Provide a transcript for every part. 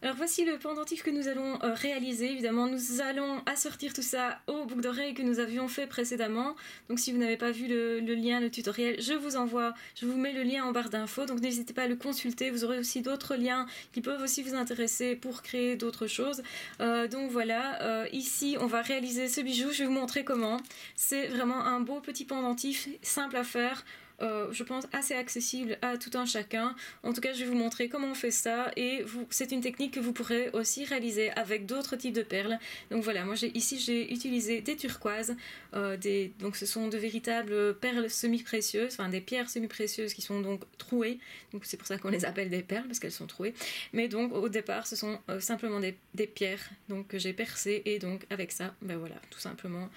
Alors voici le pendentif que nous allons euh, réaliser. Évidemment, nous allons assortir tout ça au boucle d'oreille que nous avions fait précédemment. Donc si vous n'avez pas vu le, lien, le tutoriel, je vous envoie, je vous mets le lien en barre d'infos. Donc n'hésitez pas à le consulter. Vous aurez aussi d'autres liens qui peuvent aussi vous intéresser pour créer d'autres choses. Euh, donc voilà, euh, ici on va réaliser ce bijou. Je vais vous montrer comment. C'est vraiment un beau petit pendentif, simple à faire. Euh, je pense, assez accessible à tout un chacun. En tout cas, je vais vous montrer comment on fait ça et c'est une technique que vous pourrez aussi réaliser avec d'autres types de perles. Donc voilà, moi ici j'ai utilisé des turquoises, euh, donc ce sont de véritables perles semi-précieuses, enfin des pierres semi-précieuses qui sont donc trouées. Donc c'est pour ça qu'on les appelle des perles parce qu'elles sont trouées. Mais donc au départ, ce sont euh, simplement des, des, pierres donc que j'ai percées et donc avec ça, ben voilà, tout simplement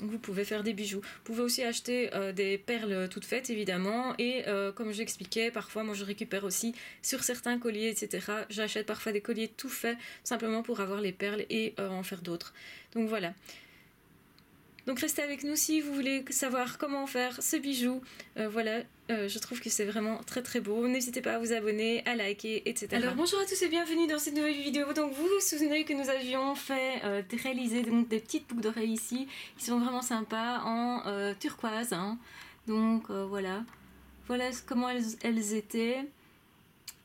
vous pouvez faire des bijoux. Vous pouvez aussi acheter euh, des perles toutes faites évidemment et euh, comme j'expliquais, parfois moi je récupère aussi sur certains colliers etc. J'achète parfois des colliers tout faits simplement pour avoir les perles et en faire d'autres. Donc voilà. Donc restez avec nous si vous voulez savoir comment faire ce bijou. Euh, voilà, euh, je trouve que c'est vraiment très très beau. N'hésitez pas à vous abonner, à liker, etc. Alors bonjour à tous et bienvenue dans cette nouvelle vidéo. Donc vous vous souvenez que nous avions fait euh, réaliser donc, des petites boucles d'oreilles ici qui sont vraiment sympas en turquoise. Hein. Donc voilà, voilà comment elles étaient.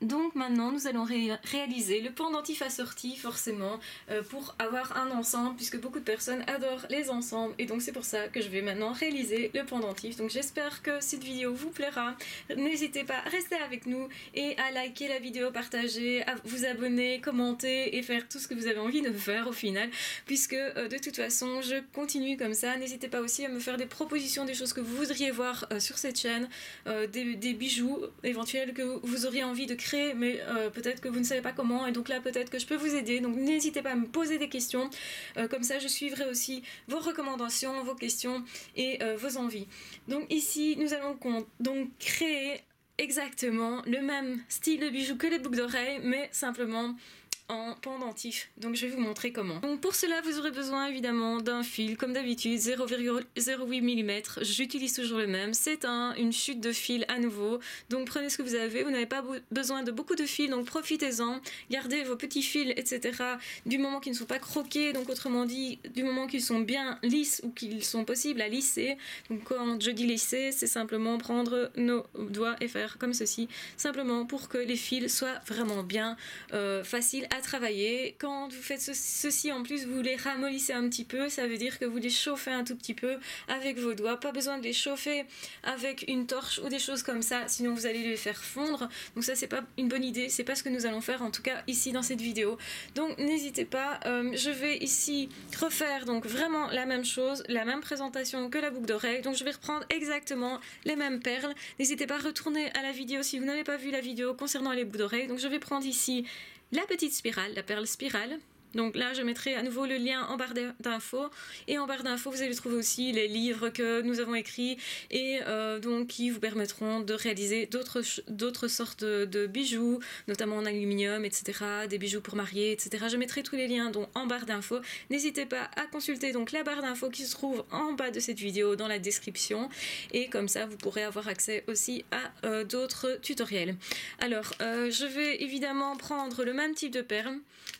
Donc maintenant, nous allons réaliser le pendentif assorti forcément euh, pour avoir un ensemble puisque beaucoup de personnes adorent les ensembles et donc c'est pour ça que je vais maintenant réaliser le pendentif. Donc j'espère que cette vidéo vous plaira. N'hésitez pas à rester avec nous et à liker la vidéo, partager, à vous abonner, commenter et faire tout ce que vous avez envie de faire au final puisque euh, de toute façon je continue comme ça. N'hésitez pas aussi à me faire des propositions, des choses que vous voudriez voir euh, sur cette chaîne, des, des bijoux éventuels que vous auriez envie de créer mais euh, peut-être que vous ne savez pas comment, et donc là peut-être que je peux vous aider. Donc n'hésitez pas à me poser des questions, euh, comme ça je suivrai aussi vos recommandations, vos questions et euh, vos envies. Donc ici nous allons donc créer exactement le même style de bijoux que les boucles d'oreilles, mais simplement en pendentif. Donc je vais vous montrer comment. Donc pour cela vous aurez besoin évidemment d'un fil comme d'habitude 0,08 mm. J'utilise toujours le même. C'est un, une chute de fil à nouveau. Donc prenez ce que vous avez. Vous n'avez pas besoin de beaucoup de fils donc profitez-en. Gardez vos petits fils etc. Du moment qu'ils ne sont pas croqués donc autrement dit du moment qu'ils sont bien lisses ou qu'ils sont possibles à lisser. Donc quand je dis lisser c'est simplement prendre nos doigts et faire comme ceci. Simplement pour que les fils soient vraiment bien euh, faciles à travailler. Quand vous faites ceci en plus, vous les ramollissez un petit peu, ça veut dire que vous les chauffez un tout petit peu avec vos doigts. Pas besoin de les chauffer avec une torche ou des choses comme ça, sinon vous allez les faire fondre. Donc ça c'est pas une bonne idée, c'est pas ce que nous allons faire en tout cas ici dans cette vidéo. Donc n'hésitez pas, euh, je vais ici refaire donc vraiment la même chose, la même présentation que la boucle d'oreille. Donc je vais reprendre exactement les mêmes perles. N'hésitez pas à retourner à la vidéo si vous n'avez pas vu la vidéo concernant les boucles d'oreilles. Donc je vais prendre ici la petite spirale, la perle spirale. Donc là, je mettrai à nouveau le lien en barre d'infos. Et en barre d'infos, vous allez trouver aussi les livres que nous avons écrits et euh, donc qui vous permettront de réaliser d'autres sortes de, bijoux, notamment en aluminium, etc. Des bijoux pour marier, etc. Je mettrai tous les liens donc, en barre d'infos. N'hésitez pas à consulter donc la barre d'infos qui se trouve en bas de cette vidéo dans la description. Et comme ça, vous pourrez avoir accès aussi à euh, d'autres tutoriels. Alors, euh, je vais évidemment prendre le même type de perles.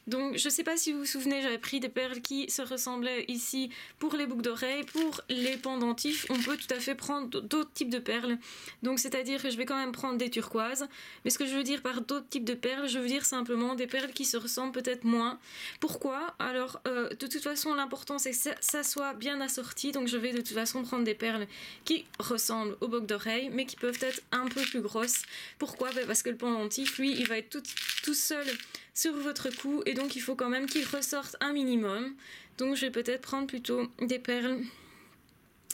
Donc, je sais pas si si vous vous souvenez, j'avais pris des perles qui se ressemblaient ici pour les boucles d'oreilles. Pour les pendentifs, on peut tout à fait prendre d'autres types de perles. Donc c'est-à-dire que je vais quand même prendre des turquoises. Mais ce que je veux dire par d'autres types de perles, je veux dire simplement des perles qui se ressemblent peut-être moins. Pourquoi? Alors euh, de toute façon, l'important c'est que ça, soit bien assorti. Donc je vais de toute façon prendre des perles qui ressemblent aux boucles d'oreilles, mais qui peuvent être un peu plus grosses. Pourquoi? Ben, Parce que le pendentif, lui, il va être tout, tout seul sur votre cou et donc il faut quand même qu'il ressorte un minimum. Donc je vais peut-être prendre plutôt des perles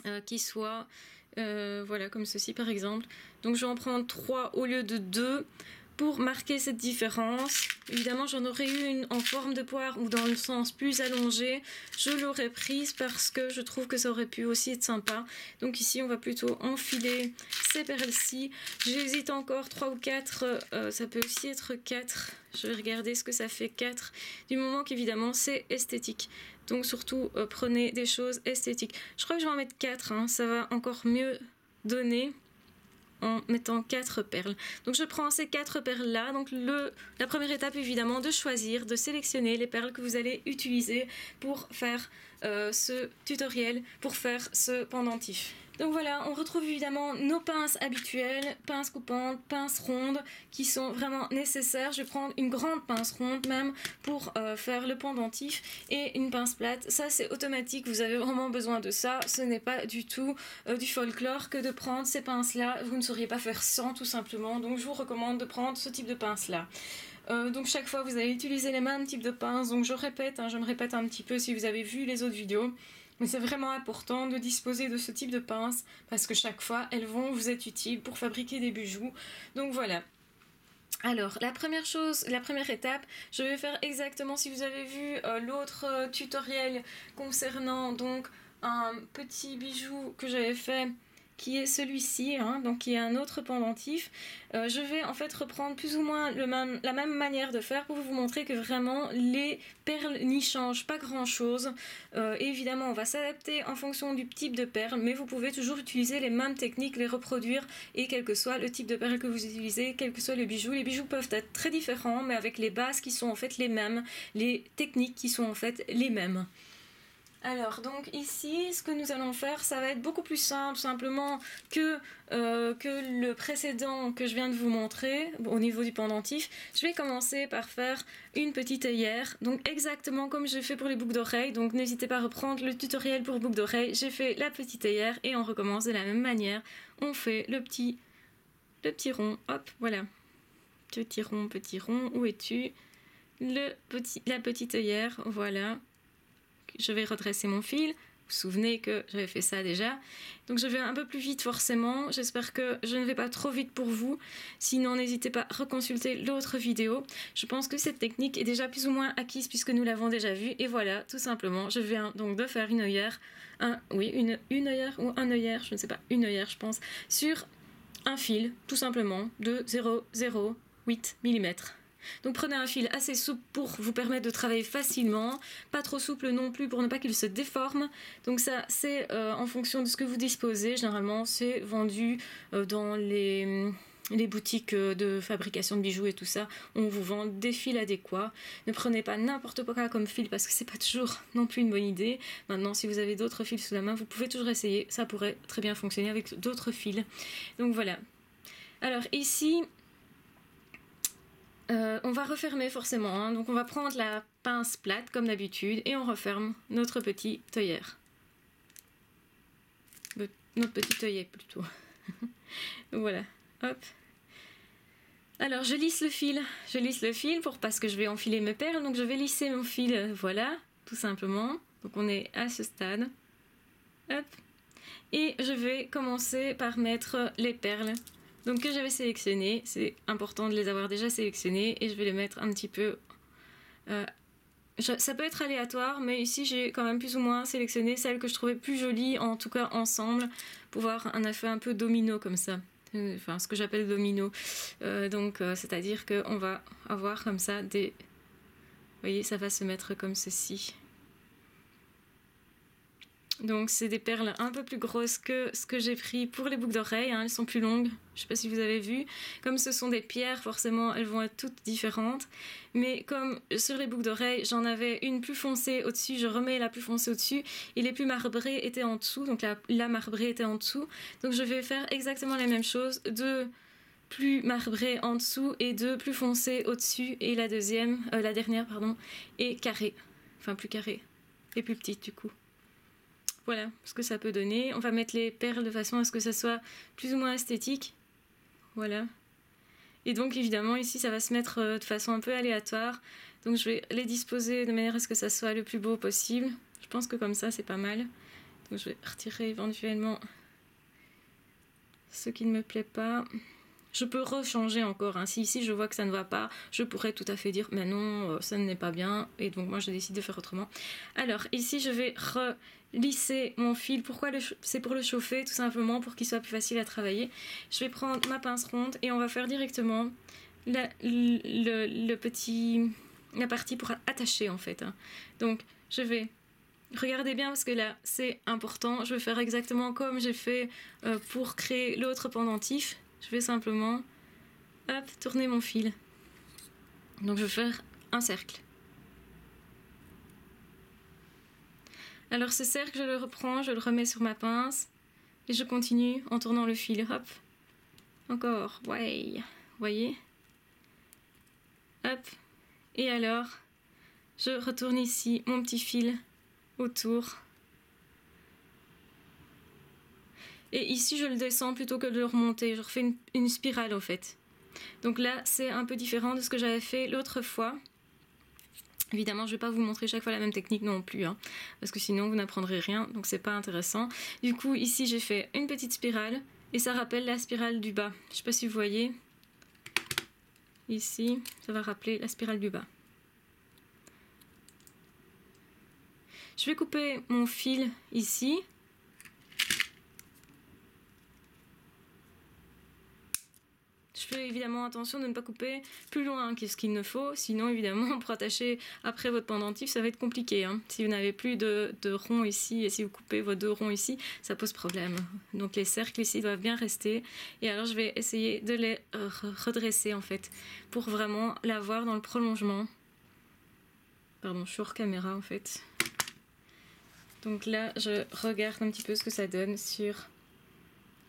euh, qui soient euh, voilà comme ceci par exemple. Donc je vais en prendre 3 au lieu de 2 pour marquer cette différence. Évidemment, j'en aurais eu une en forme de poire ou dans le sens plus allongé. Je l'aurais prise parce que je trouve que ça aurait pu aussi être sympa. Donc ici, on va plutôt enfiler ces perles-ci. J'hésite encore 3 ou 4. Euh, ça peut aussi être 4. Je vais regarder ce que ça fait 4. Du moment qu'évidemment, c'est esthétique. Donc surtout, euh, prenez des choses esthétiques. Je crois que je vais en mettre 4. Hein. Ça va encore mieux donner. En mettant quatre perles. Donc je prends ces quatre perles là. Donc le, la première étape évidemment de choisir, de sélectionner les perles que vous allez utiliser pour faire euh, ce tutoriel, pour faire ce pendentif. Donc voilà, on retrouve évidemment nos pinces habituelles, pinces coupantes, pinces rondes, qui sont vraiment nécessaires. Je vais prendre une grande pince ronde même pour euh, faire le pendentif et une pince plate. Ça c'est automatique, vous avez vraiment besoin de ça. Ce n'est pas du tout euh, du folklore que de prendre ces pinces-là. Vous ne sauriez pas faire sans tout simplement. Donc je vous recommande de prendre ce type de pince-là. Euh, donc chaque fois vous allez utiliser les mêmes types de pinces. Donc je répète, hein, je me répète un petit peu si vous avez vu les autres vidéos. Mais c'est vraiment important de disposer de ce type de pince parce que chaque fois, elles vont vous être utiles pour fabriquer des bijoux. Donc voilà. Alors, la première chose, la première étape, je vais faire exactement si vous avez vu euh, l'autre euh, tutoriel concernant donc un petit bijou que j'avais fait qui est celui-ci, hein, donc qui est un autre pendentif. Euh, je vais en fait reprendre plus ou moins la même manière de faire pour vous montrer que vraiment les perles n'y changent pas grand-chose. Euh, évidemment, on va s'adapter en fonction du type de perles, mais vous pouvez toujours utiliser les mêmes techniques, les reproduire, et quel que soit le type de perles que vous utilisez, quel que soit le bijou. Les bijoux peuvent être très différents, mais avec les bases qui sont en fait les mêmes, les techniques qui sont en fait les mêmes. Alors, donc ici, ce que nous allons faire, ça va être beaucoup plus simple, simplement que, euh, que le précédent que je viens de vous montrer au niveau du pendentif. Je vais commencer par faire une petite œillère, donc exactement comme j'ai fait pour les boucles d'oreilles. Donc n'hésitez pas à reprendre le tutoriel pour boucles d'oreilles. J'ai fait la petite œillère et on recommence de la même manière. On fait le petit, le petit rond, hop, voilà. Petit rond, petit rond, où es-tu? Le petit, La petite œillère, voilà je vais redresser mon fil. Vous vous souvenez que j'avais fait ça déjà. Donc je vais un peu plus vite forcément. J'espère que je ne vais pas trop vite pour vous. Sinon, n'hésitez pas à reconsulter l'autre vidéo. Je pense que cette technique est déjà plus ou moins acquise puisque nous l'avons déjà vue. Et voilà, tout simplement, je viens donc de faire une œillère. Un, oui, une, une œillère ou un œillère, je ne sais pas, une œillère je pense, sur un fil, tout simplement, de 0,08 mm. Donc prenez un fil assez souple pour vous permettre de travailler facilement, pas trop souple non plus pour ne pas qu'il se déforme. Donc ça c'est euh, en fonction de ce que vous disposez. Généralement c'est vendu euh, dans les, les boutiques euh, de fabrication de bijoux et tout ça. On vous vend des fils adéquats. Ne prenez pas n'importe quoi comme fil parce que c'est pas toujours non plus une bonne idée. Maintenant si vous avez d'autres fils sous la main vous pouvez toujours essayer. Ça pourrait très bien fonctionner avec d'autres fils. Donc voilà. Alors ici, euh, on va refermer forcément, hein. donc on va prendre la pince plate comme d'habitude et on referme notre petit œillère. Notre petit œillet plutôt. voilà, hop. Alors je lisse le fil, je lisse le fil pour parce que je vais enfiler mes perles, donc je vais lisser mon fil, euh, voilà, tout simplement. Donc on est à ce stade. Hop. Et je vais commencer par mettre les perles donc que j'avais sélectionné, c'est important de les avoir déjà sélectionnés et je vais les mettre un petit peu... Euh, ça peut être aléatoire, mais ici j'ai quand même plus ou moins sélectionné celles que je trouvais plus jolies, en tout cas ensemble, pour voir un effet un peu domino comme ça. Euh, enfin, ce que j'appelle domino. Euh, donc, c'est-à-dire qu'on va avoir comme ça des... Vous voyez, ça va se mettre comme ceci. Donc c'est des perles un peu plus grosses que ce que j'ai pris pour les boucles d'oreilles. Hein. Elles sont plus longues. Je ne sais pas si vous avez vu. Comme ce sont des pierres, forcément, elles vont être toutes différentes. Mais comme sur les boucles d'oreilles, j'en avais une plus foncée au-dessus, je remets la plus foncée au-dessus. Et les plus marbrées étaient en dessous. Donc la, marbrée était en dessous. Donc je vais faire exactement la même chose. Deux plus marbrées en dessous et deux plus foncées au-dessus. Et la deuxième, euh, la dernière, pardon, est carrée. Enfin plus carrée. Et plus petite du coup. Voilà ce que ça peut donner. On va mettre les perles de façon à ce que ça soit plus ou moins esthétique. Voilà. Et donc évidemment ici ça va se mettre euh, de façon un peu aléatoire. Donc je vais les disposer de manière à ce que ça soit le plus beau possible. Je pense que comme ça c'est pas mal. Donc je vais retirer éventuellement ce qui ne me plaît pas. Je peux rechanger encore. Hein. Si ici je vois que ça ne va pas, je pourrais tout à fait dire mais non, euh, ça n'est pas bien. Et donc moi je décide de faire autrement. Alors ici je vais lisser mon fil. Pourquoi C'est pour le chauffer tout simplement pour qu'il soit plus facile à travailler. Je vais prendre ma pince ronde et on va faire directement la, partie pour attacher en fait. Hein. Donc je vais Regardez bien parce que là c'est important. Je vais faire exactement comme j'ai fait euh, pour créer l'autre pendentif. je vais simplement hop, tourner mon fil. Donc je vais faire un cercle. Alors ce cercle, je le reprends, je le remets sur ma pince et je continue en tournant le fil. Hop. Encore. Ouais. Voyez? Hop. Et alors, je retourne ici mon petit fil autour. Et ici, je le descends plutôt que de le remonter. Je refais une, une spirale, au fait. Donc là, c'est un peu différent de ce que j'avais fait l'autre fois. Évidemment, je ne vais pas vous montrer chaque fois la même technique non plus, hein, parce que sinon vous n'apprendrez rien, donc c'est pas intéressant. Du coup, ici j'ai fait une petite spirale, et ça rappelle la spirale du bas. Je ne sais pas si vous voyez. Ici, ça va rappeler la spirale du bas. Je vais couper mon fil ici, fais évidemment attention de ne pas couper plus loin que ce qu'il ne faut, sinon évidemment pour attacher après votre pendentif ça va être compliqué. Hein. Si vous n'avez plus de, de ici et si vous coupez vos deux ronds ici, ça pose problème. Donc les cercles ici doivent bien rester et alors je vais essayer de les redresser en fait pour vraiment l'avoir dans le prolongement. Pardon, je suis hors caméra en fait. Donc là, je regarde un petit peu ce que ça donne sur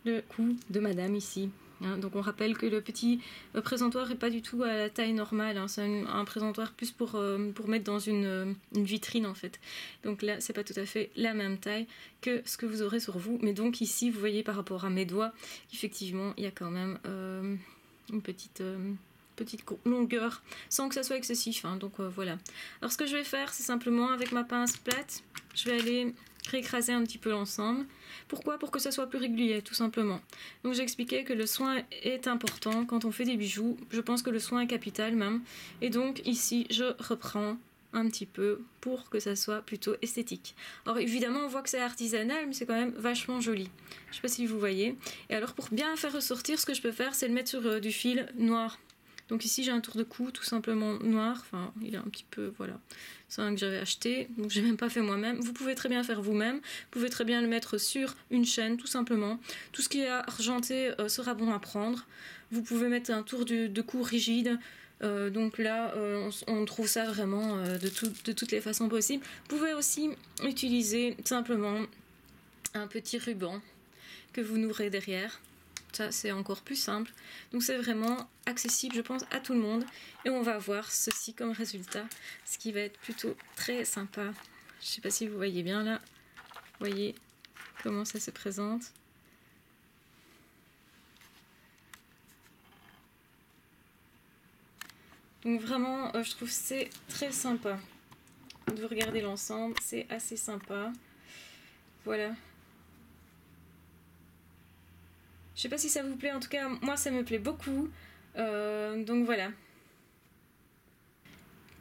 le cou de madame ici. Hein, donc on rappelle que le petit euh, présentoir n'est pas du tout à la taille normale, hein. c'est un, présentoir plus pour, euh, mettre dans une, euh, une, vitrine en fait. Donc là c'est pas tout à fait la même taille que ce que vous aurez sur vous, mais donc ici vous voyez par rapport à mes doigts, effectivement il y a quand même une petite petite longueur sans que ça soit excessif. Hein. donc voilà. Alors ce que je vais faire, c'est simplement avec ma pince plate, je vais aller réécraser un petit peu l'ensemble. Pourquoi? Pour que ça soit plus régulier, tout simplement. Donc j'expliquais que le soin est important quand on fait des bijoux. Je pense que le soin est capital même. Et donc ici, je reprends un petit peu pour que ça soit plutôt esthétique. Alors évidemment, on voit que c'est artisanal, mais c'est quand même vachement joli. Je sais pas si vous voyez. Et alors pour bien faire ressortir, ce que je peux faire, c'est le mettre sur euh, du fil noir. Donc ici, j'ai un tour de cou tout simplement noir. Enfin, il est un petit peu, voilà. C'est un que j'avais acheté, donc j'ai même pas fait moi-même. Vous pouvez très bien faire vous-même. Vous pouvez très bien le mettre sur une chaîne, tout simplement. Tout ce qui est argenté euh, sera bon à prendre. Vous pouvez mettre un tour de, cou rigide. Euh, donc là, euh, on, trouve ça vraiment de, toutes les façons possibles. Vous pouvez aussi utiliser simplement un petit ruban que vous nourrez derrière. C'est encore plus simple. Donc, c'est vraiment accessible, je pense, à tout le monde. Et on va voir ceci comme résultat, ce qui va être plutôt très sympa. Je sais pas si vous voyez bien là. Voyez comment ça se présente. Donc vraiment, euh, je trouve c'est très sympa de regarder l'ensemble. C'est assez sympa. Voilà, Je sais pas si ça vous plaît, en tout cas moi ça me plaît beaucoup. Euh, donc voilà.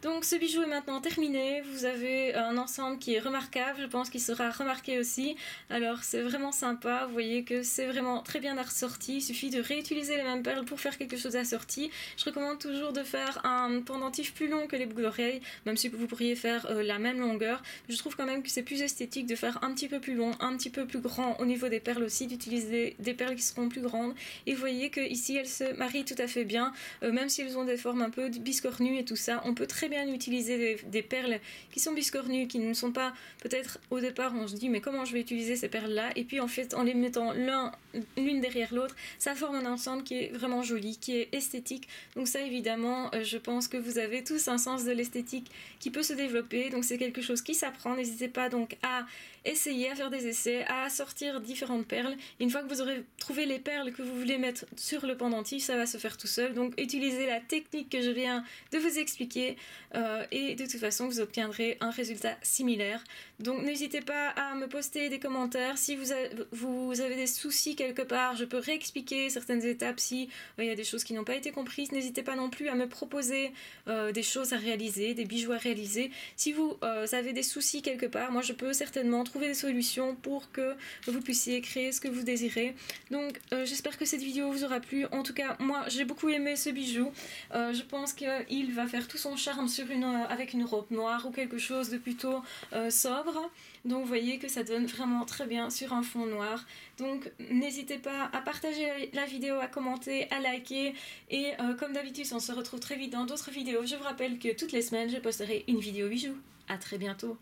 Donc ce bijou est maintenant terminé, vous avez un ensemble qui est remarquable, je pense qu'il sera remarqué aussi. Alors c'est vraiment sympa, vous voyez que c'est vraiment très bien assorti, il suffit de réutiliser les mêmes perles pour faire quelque chose assorti. Je recommande toujours de faire un pendentif plus long que les boucles d'oreilles, même si vous pourriez faire euh, la même longueur. Je trouve quand même que c'est plus esthétique de faire un petit peu plus long, un petit peu plus grand au niveau des perles aussi, d'utiliser des perles qui seront plus grandes. Et vous voyez que ici elles se marient tout à fait bien, euh, même si elles ont des formes un peu biscornues et tout ça, on peut très bien utiliser des, perles qui sont biscornues, qui ne sont pas peut-être au départ on se dit mais comment je vais utiliser ces perles là et puis en fait en les mettant l'un l'une derrière l'autre ça forme un ensemble qui est vraiment joli, qui est esthétique. Donc ça évidemment euh, je pense que vous avez tous un sens de l'esthétique qui peut se développer. Donc c'est quelque chose qui s'apprend. N'hésitez pas donc à essayer à faire des essais, à sortir différentes perles. une fois que vous aurez trouvé les perles que vous voulez mettre sur le pendentif, ça va se faire tout seul. Donc utilisez la technique que je viens de vous expliquer euh, et de toute façon vous obtiendrez un résultat similaire. Donc n'hésitez pas à me poster des commentaires si vous avez, vous avez des soucis quelque part. Je peux réexpliquer certaines étapes si euh, il y a des choses qui n'ont pas été comprises. N'hésitez pas non plus à me proposer euh, des choses à réaliser, des bijoux à réaliser. Si vous avez des soucis quelque part, moi je peux certainement trouver des solutions pour que vous puissiez créer ce que vous désirez. Donc euh, j'espère que cette vidéo vous aura plu. En tout cas, moi j'ai beaucoup aimé ce bijou. Euh, je pense qu'il va faire tout son charme sur une, avec une robe noire ou quelque chose de plutôt sobre. Donc voyez que ça donne vraiment très bien sur un fond noir. Donc n'hésitez pas à partager la vidéo, à commenter, à liker. Et comme d'habitude, on se retrouve très vite dans d'autres vidéos. Je vous rappelle que toutes les semaines, je posterai une vidéo bijoux. À très bientôt